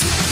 Peace.